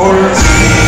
Or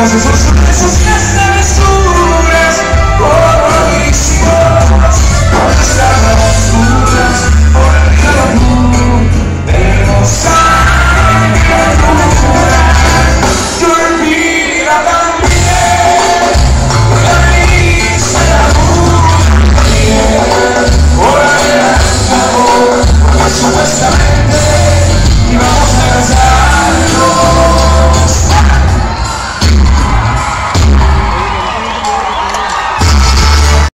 gracias